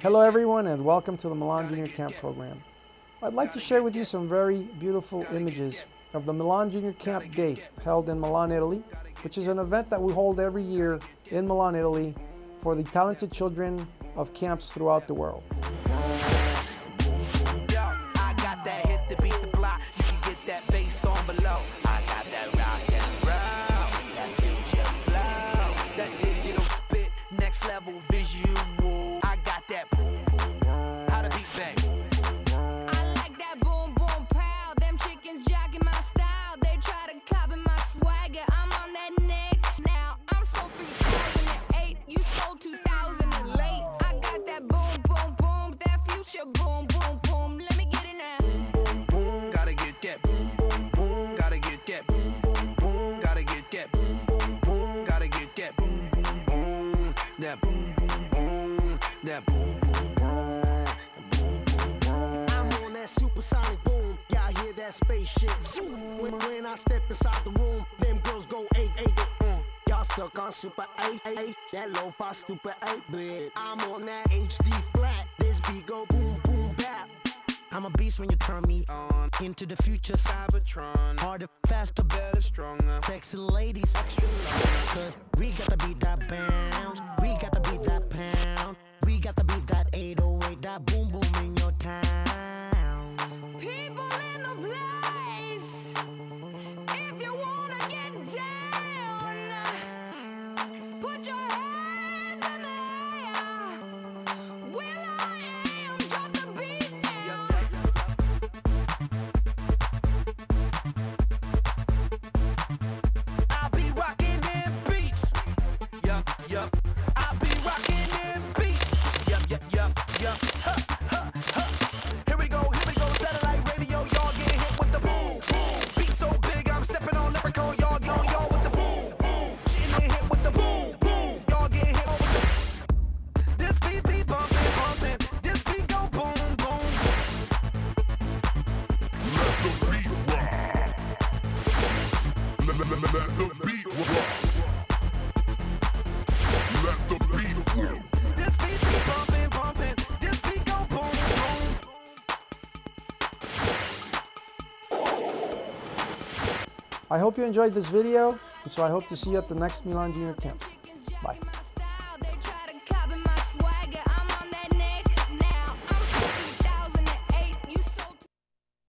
Hello everyone and welcome to the Milan Junior Camp program. I'd like to share with you some very beautiful images of the Milan Junior Camp Day held in Milan, Italy, which is an event that we hold every year in Milan, Italy for the talented children of camps throughout the world. That boom boom boom. That boom boom boom. Boom boom boom. I'm on that supersonic boom. Y'all hear that spaceship zoom. When, when I step inside the room, them girls go eight eight. Mm. Y'all stuck on super eight eight. That lo-fi stupid eight bit. I'm on that HD flat. This beat go boom. I'm a beast when you turn me on into the future. Cybertron. Harder, faster, Better, stronger. sexy ladies, extra long. Cause we got to beat that bounce. We got to beat that pound. Yup. I be rocking them beats. Yup, yup, yup, yup. Huh, huh, huh. Here we go, here we go. Satellite radio, y'all getting hit with the boom, boom. Beat so big, I'm stepping on leprechaun. Y'all get on y'all with the boom, boom. Getting hit with the boom, boom. Y'all getting hit with the. This beat be bumping, bumping. This beat go boom, boom. Let the beat rock. Let, let, let, let the beat rock. I hope you enjoyed this video, and so I hope to see you at the next Milan Junior Camp.